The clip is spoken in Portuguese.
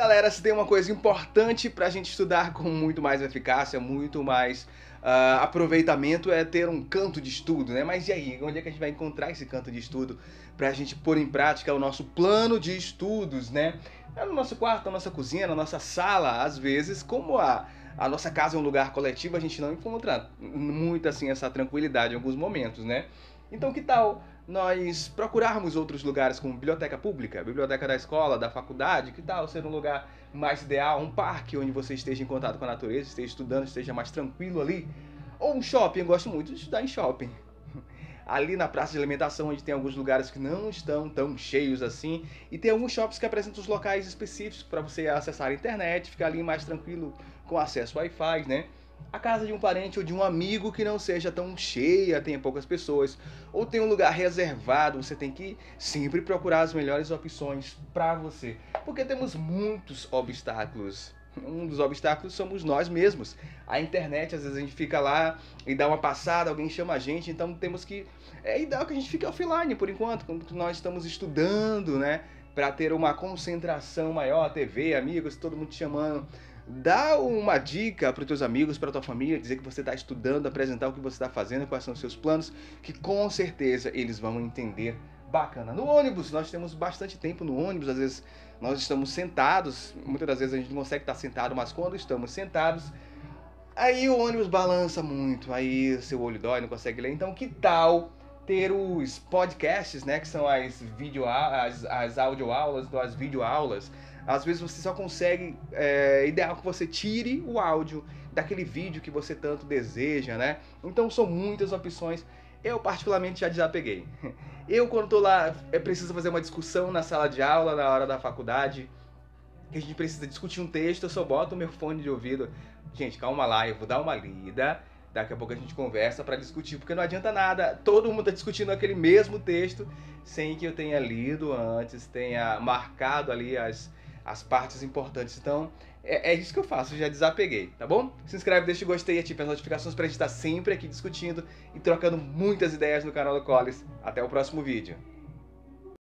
Galera, se tem uma coisa importante para a gente estudar com muito mais eficácia, muito mais uh, aproveitamento, é ter um canto de estudo, né? Mas e aí, onde é que a gente vai encontrar esse canto de estudo para a gente pôr em prática o nosso plano de estudos, né? É no nosso quarto, na nossa cozinha, na nossa sala, às vezes, como a, a nossa casa é um lugar coletivo, a gente não encontra muito assim essa tranquilidade em alguns momentos, né? Então que tal nós procurarmos outros lugares como biblioteca pública, biblioteca da escola, da faculdade, que tal ser um lugar mais ideal, um parque onde você esteja em contato com a natureza, esteja estudando, esteja mais tranquilo ali, ou um shopping, eu gosto muito de estudar em shopping. Ali na praça de alimentação, onde tem alguns lugares que não estão tão cheios assim, e tem alguns shops que apresentam os locais específicos para você acessar a internet, ficar ali mais tranquilo com acesso Wi-Fi, né? A casa de um parente ou de um amigo que não seja tão cheia, tenha poucas pessoas, ou tem um lugar reservado, você tem que sempre procurar as melhores opções para você, porque temos muitos obstáculos. Um dos obstáculos somos nós mesmos. A internet, às vezes a gente fica lá e dá uma passada, alguém chama a gente, então temos que. É ideal que a gente fique offline por enquanto, quando nós estamos estudando, né? Para ter uma concentração maior, TV, amigos, todo mundo te chamando Dá uma dica para os teus amigos, para tua família, dizer que você está estudando, apresentar o que você está fazendo, quais são os seus planos, que com certeza eles vão entender bacana. No ônibus, nós temos bastante tempo no ônibus, às vezes nós estamos sentados, muitas das vezes a gente não consegue estar sentado, mas quando estamos sentados, aí o ônibus balança muito, aí seu olho dói, não consegue ler. Então, que tal ter os podcasts, né, que são as vídeo as, as audioaulas, as videoaulas, às vezes você só consegue. É ideal que você tire o áudio daquele vídeo que você tanto deseja, né? Então são muitas opções. Eu, particularmente, já desapeguei. Eu, quando tô lá, é preciso fazer uma discussão na sala de aula, na hora da faculdade, que a gente precisa discutir um texto, eu só boto o meu fone de ouvido. Gente, calma lá, eu vou dar uma lida. Daqui a pouco a gente conversa para discutir, porque não adianta nada. Todo mundo tá discutindo aquele mesmo texto sem que eu tenha lido antes, tenha marcado ali as, as partes importantes. Então, é, é, isso que eu faço, já desapeguei, tá bom? Se inscreve, deixa o gostei, ative as notificações pra gente estar sempre aqui discutindo e trocando muitas ideias no canal do Collis. Até o próximo vídeo.